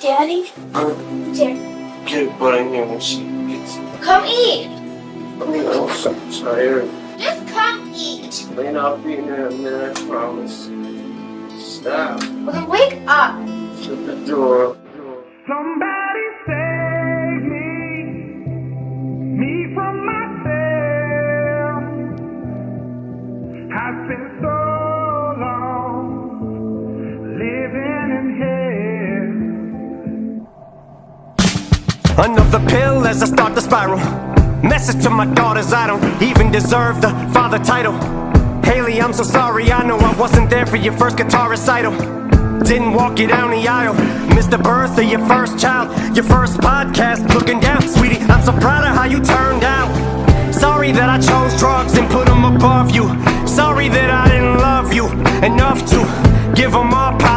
Daddy? Uh, Daddy. get butt in here when she gets Come eat. I'm so tired. Just come eat. May not be in in a minute, I promise. Stop. Well, then wake up. Another pill as I start the spiral. Message to my daughters, I don't even deserve the father title. Hailie, I'm so sorry, I know I wasn't there for your first guitar recital. Didn't walk you down the aisle. Missed the birth of your first child, your first podcast. Looking down, sweetie, I'm so proud of how you turned out. Sorry that I chose drugs and put them above you. Sorry that I didn't love you enough to give them up how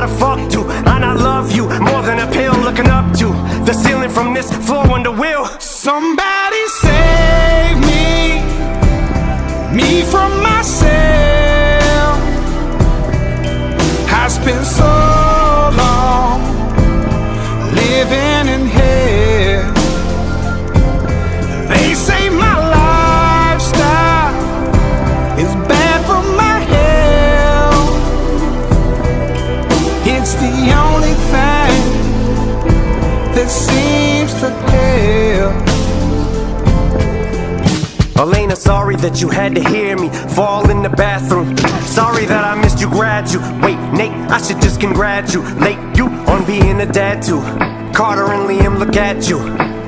from this floor under wheel. Somebody save me, me from myself. Has been so Alaina, sorry that you had to hear me fall in the bathroom. Sorry that I missed you graduate. Wait Nate, I should just congratulate you on being a dad too. Carter and Liam, look at you.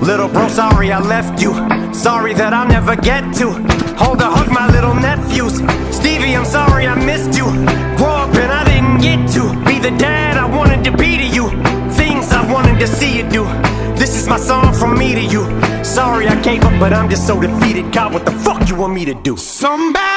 Little bro, sorry I left you. Sorry that I'll never get to hold a hug my little nephews. Stevie, I'm sorry I missed you. Grow up and I didn't get to be the dad I wanted to be to you. Things I wanted to see you do. This is my song from me to you. Sorry I gave up, but I'm just so defeated. God, what the fuck you want me to do? Somebody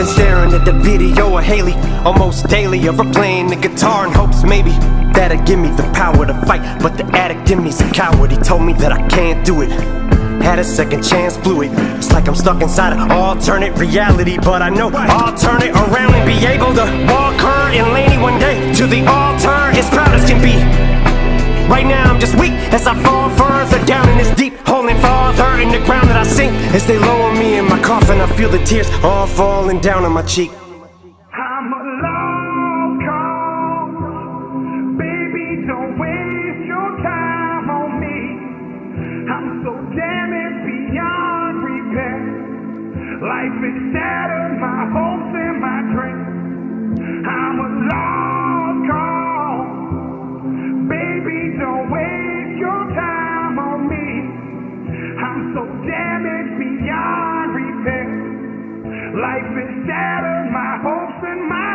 been staring at the video of Hailie almost daily of her playing the guitar in hopes maybe that'll give me the power to fight. But the addict in me's a coward. He told me that I can't do it. Had a second chance, blew it. It's like I'm stuck inside an alternate reality, but I know I'll turn it around and be able to walk her and Laney one day to the altar as proud as can be. Right now I'm just weak as I fall further down in this deep hole and farther in the ground that I sink as they lower Feel the tears all falling down on my cheek. I'm a lost cause. Baby, don't waste your time on me. I'm so damaged beyond repair. Life has shattered my hopes and my dreams. I'm a lost cause. Baby, don't waste your time on me. I'm so damaged beyond. Life is shattered, my hopes and my